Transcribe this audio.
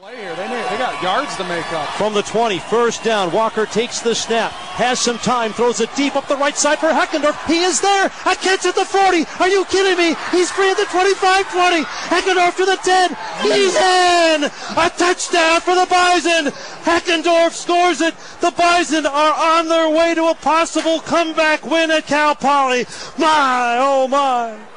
Play here. They, need, they got yards to make up. From the 20, first down. Walker takes the snap, has some time, throws it deep up the right side for Heckendorf. He is there. A catch at the 40. Are you kidding me? He's free at the 25 20. Heckendorf to the 10. He's in. A touchdown for the Bison. Heckendorf scores it. The Bison are on their way to a possible comeback win at Cal Poly. My, oh my.